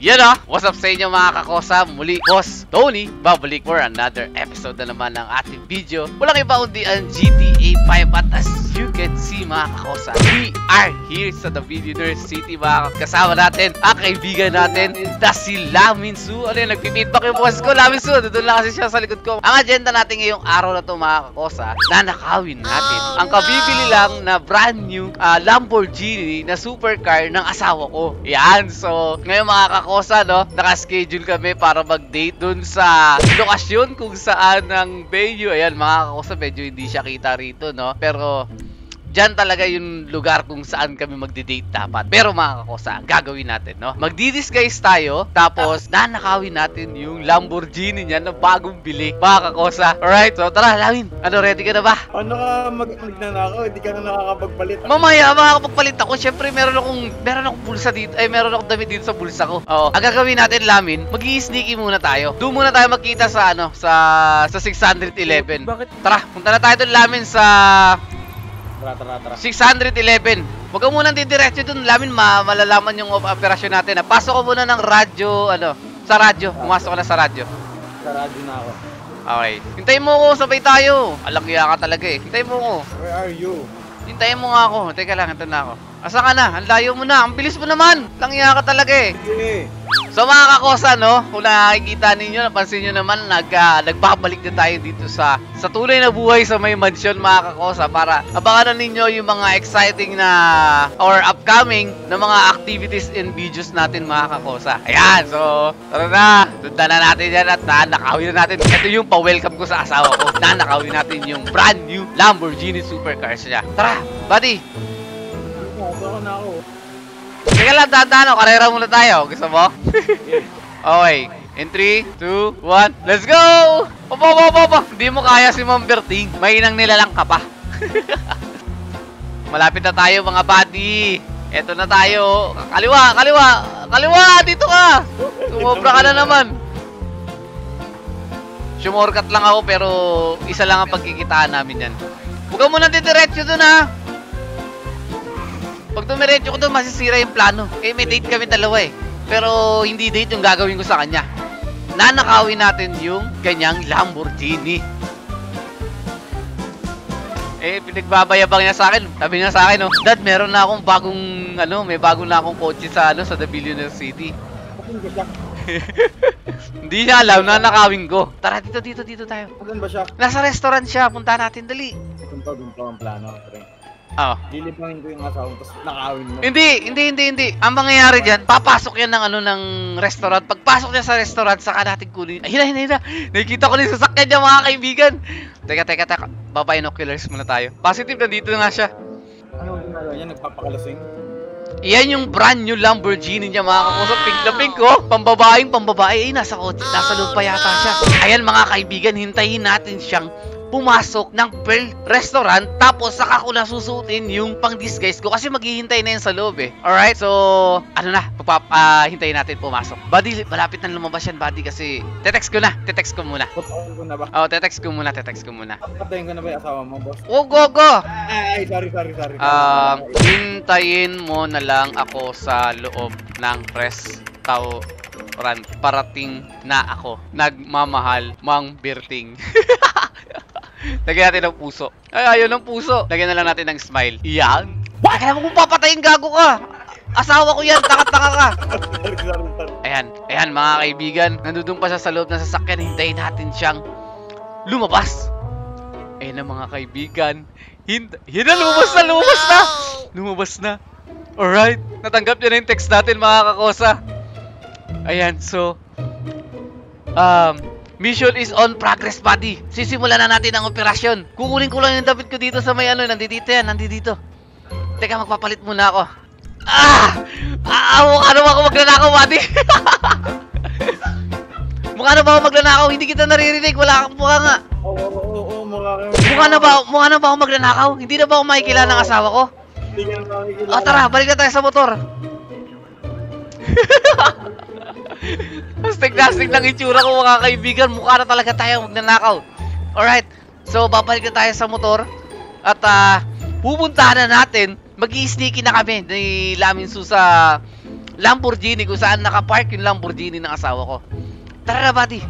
Yan ah! What's up sa inyo mga kakosa? Muli, Boss Tony, babalik for another episode na naman ng ating video. Walang iba kundi ang GTA 5 at as you can see mga kakosa, we are here sa The Billionaire City mga kasama natin, ang kaibigan natin, na si Laminsu. Ano yun, nagpipidback yung boss ko, Laminsu. Doon lang kasi siya sa likod ko. Ang agenda natin ngayong araw na to mga kakosa, nanakawin natin. Ang kabibili lang na brand new ah, Lamborghini na supercar ng asawa ko. Yan, so ngayon mga kakosa, no, nakaschedule kami para mag-date dun sa lokasyon kung saan ang venue. Ayan, mga kakosa, medyo hindi siya kita rito, no? Pero Diyan talaga yung lugar kung saan kami magdi-date dapat. Pero mga kakosa, gagawin natin, no? Magdi-disguise tayo, tapos nanakawin natin yung Lamborghini niya na bagong bili. Mga kakosa. Alright, so tara, Lawin. Ano, ready ka na ba? Ano ka mag magnanakaw? Hindi ka na nakakapagpalit. Mamaya, makakapagpalit ako. Siyempre, meron akong, meron akong bulsa dito. Ay, meron akong damit dito sa bulsa ko. Oo. Ang gagawin natin, Lamin, mag sneaky muna tayo. Doon muna tayo magkita sa, ano, sa, sa 611. Bakit? Tara, punta na tayo doon, Lamin, sa Tara, tara, tara. 611. Huwag ka muna didiretso doon, Lamin, ma malalaman yung op- operasyon natin. Ha? Pasok ko muna ng radyo, ano, sa radyo. Pumasok ka na sa radyo. Sa radyo na ako. Okay. Hintayin mo ako, sabay tayo. Alangya ka talaga eh. Hintayin mo ako. Where are you? Hintayin mo nga ako. Teka lang, ito na ako. Asa ka na? Ang layo mo na. Ang bilis mo naman. Langya ka talaga eh. So mga kakosa, no? Kung nakikita ninyo, napansin nyo naman, nag, ah, nagbabalik na tayo dito sa sa tunay na buhay sa may mansion, mga kakosa, para abangan na ninyo yung mga exciting na or upcoming na mga activities and videos natin, mga kakosa. Ayan, so, tara na. Tunda na natin yan at nanakawin na natin. Ito yung pa-welcome ko sa asawa ko. Nanakawin natin yung brand new Lamborghini supercars niya. Tara, buddy. Na ako. Teka lang, dadaan. Karera muna tayo. Gusto mo? Okay. In 3, 2, 1, let's go! Opo, opo, opo, opo. Hindi mo kaya si Ma'am Berting. Mainang nilalang ka pa. Malapit na tayo mga buddy. Eto na tayo. Kaliwa, kaliwa. Kaliwa, dito ka. Sumobra ka na naman. Sumorkat lang ako pero isa lang ang pagkikitaan namin yan. Huwag ka muna didiretso dun ha. Pag dumiretso ko doon, masisira yung plano. Eh, may date kami dalawa eh. Pero hindi date yung gagawin ko sa kanya. Nanakawin natin yung kanyang Lamborghini. Eh, pinagbabayabang niya sa akin. Sabi niya sa akin, oh, Dad, meron na akong bagong, ano, may bagong na akong kotse sa, ano, sa The Billionaire City. Hindi niya alam, nanakawin ko. Tara, dito, dito, dito tayo. Saan ba siya? Nasa restaurant siya, punta natin, dali. Punta dun pa ang plano. Pre. Oh. Lilipangin ko yung asawa tapos nakawin mo. Hindi, hindi, hindi, hindi. Ang mangyayari dyan, papasok yan ng ano ng restaurant. Pagpasok niya sa restaurant, saka natin kunin. Ay, hina, hina, hina. Nakikita ko na yung sasakyan niya, mga kaibigan. Teka, teka, teka. Baba inoculars muna tayo. Positive, nandito na nga siya. Ano yung ginagawa niya? Nagpapakalasing? Iyan yung brand new Lamborghini niya, mga kakusap. Pink na pink, oh. Pambabaeng pambabae. Ay, nasa kotse. Nasa loob pa yata siya. Ayan, mga kaibigan, hintayin natin siyang pumasok ng Pearl Restaurant tapos saka ko na susuotin yung pang disguise ko kasi maghihintay na yun sa loob eh. Alright, so ano na, papap, ah, hintayin natin pumasok. Buddy, malapit na lumabas yan buddy kasi tetext ko na, tetext ko muna. Patayin ko na ba? Oh, tetext ko muna, tetext ko muna. Patayin ko na ba yung asawa mo, boss? Oh, go, go! Ay, sorry, sorry, sorry. Um, hintayin mo na lang ako sa loob ng restaurant. Parating na ako. Nagmamahal, Mang Birting. Lagyan natin ng puso. Ay, ayaw ng puso. Lagyan na lang natin ng smile. Yan. What? Kaya mo kung papatayin, gago ka. Asawa ko yan, taka-taka ka. Ayan, ayan mga kaibigan. Nandun pa siya sa loob ng sasakyan. Hintayin natin siyang lumabas. Ayan na mga kaibigan. Hint Hina, lumabas na, lumabas na. Lumabas na. Alright. Natanggap niya na yung text natin mga kakosa. Ayan, so... Um, mission is on progress, buddy. Sisimulan na natin ang operasyon. Kukunin ko lang yung damit ko dito sa may ano. Nandito yan, nandito. Teka, magpapalit muna ako. Ah! Ah! Mukha naman ako magnanakaw, buddy. mukha na ba ako magnanakaw? Hindi kita naririnig. Wala kang mukha nga. Oo, oo, oo, mukha kayo. Mukha na ba, mukha na ba ako magnanakaw? Hindi na ba ako makikilala ng asawa ko? Hindi ka na makikilala. O tara, balik na tayo sa motor. Astig na astig ng itsura ko mga kaibigan. Mukha na talaga tayo magnanakaw. Alright, so babalik na tayo sa motor. At ah, pupuntahan na natin. mag sneaky na kami ni Lamin Su sa Lamborghini kung saan nakapark yung Lamborghini ng asawa ko. Tara na, buddy.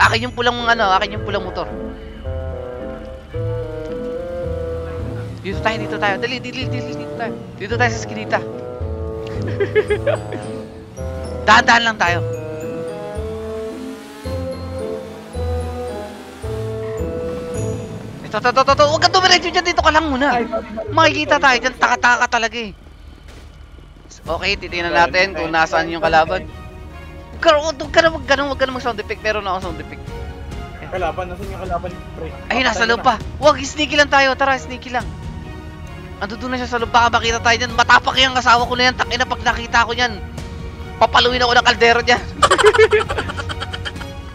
Akin yung pulang ano, akin yung pulang motor. Dito tayo, dito tayo. Dali, dali, dali, dito tayo. Dito tayo sa skinita. Dahan-dahan lang tayo. Ito, ito, ito, ito. Huwag ka dumiretso dyan. Dito ka lang muna. Ay. Makikita tayo dyan. Taka-taka talaga eh. Okay, titingnan natin kung nasaan yung kalaban. Huwag ka, na mag ganun, huwag ka na mag sound effect. Meron ako sound effect. Kalaban, nasan yung kalaban? Pre. Ayun, nasa loob pa. Huwag, sneaky lang tayo. Tara, sneaky lang. Ando doon na siya sa loob. Baka makita tayo dyan. Matapak yung asawa ko na yan. Takina pag nakita ko yan. Papaluin ako ng kaldero dyan.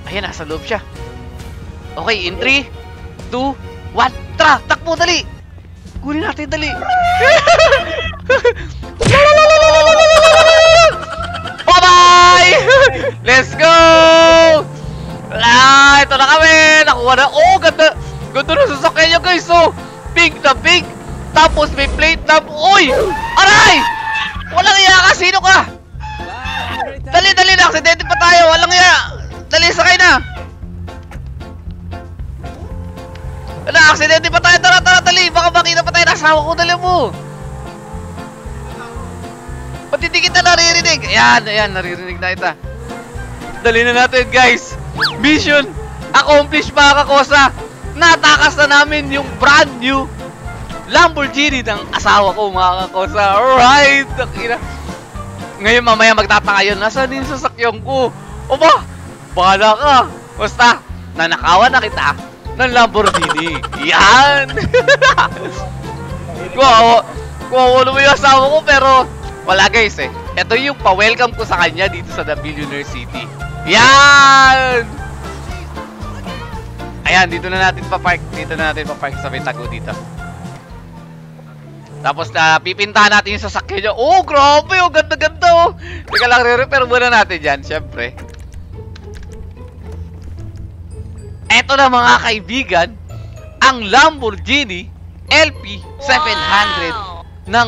Ayun, nasa loob siya. Okay, in 3, 2, 1, tara! Takbo, dali! Kunin natin, dali! Bye-bye! Let's go! Ah, ito na kami! Nakuha na. Oh, ganda! Ganda na sasakyan niya, guys! Oh, pink na pink! Tapos may plate na... Uy! Aray! Walang iya ka! Sino ka? Dali, dali na! Aksidente pa tayo! Walang iya! Dali, sakay na! Wala, aksidente pa tayo! Tara, tara, dali! Baka makita pa tayo ng ko! Dali mo! Ba't hindi kita naririnig? Ayan, ayan, naririnig na kita. Dali na natin, guys. Mission accomplished, mga kakosa. Natakas na namin yung brand new Lamborghini ng asawa ko, mga kakosa. Alright! Takina. Ngayon, mamaya magtataka yun. Nasaan yung sasakyan ko? O ba? Bahala ka. Basta, nanakawan na kita ng Lamborghini. Yan! Kuwawa, kuwawa naman yung asawa ko, pero wala guys eh. Ito yung pa-welcome ko sa kanya dito sa The Billionaire City. Yan! Ayan, dito na natin pa-park. Dito na natin pa-park sa may tago dito. Tapos na pipintahan natin yung sasakyan niya. Oh, grabe! Oh, ganda-ganda oh! Teka lang, re-repair muna natin dyan, syempre. Eto na mga kaibigan, ang Lamborghini LP 700 ng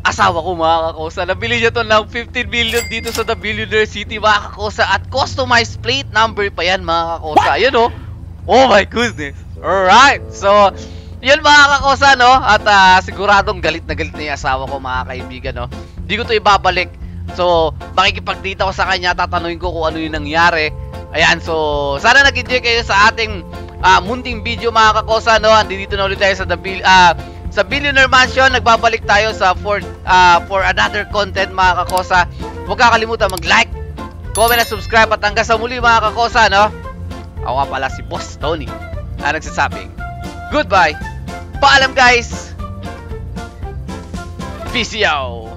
asawa ko mga kakosa. Nabili niya to ng 15 million dito sa The Billionaire City mga kakosa at customized plate number pa yan mga kakosa. Ayun oh. Oh my goodness. Alright. So, yun mga kakosa no. At ah, siguradong galit na galit na yung asawa ko mga kaibigan no. Hindi ko to ibabalik. So, makikipagdita ko sa kanya. Tatanungin ko kung ano yung nangyari. Ayan, so, sana nag-enjoy kayo sa ating ah, munting video mga kakosa no. Andito na ulit tayo sa The Bill, ah, sa Billionaire Mansion, nagbabalik tayo sa for ah, for another content mga kakosa. Huwag kakalimutan mag-like, comment at subscribe at hanggang sa muli mga kakosa, no? Ako nga pala si Boss Tony na nagsasabing goodbye. Paalam guys. Peace out.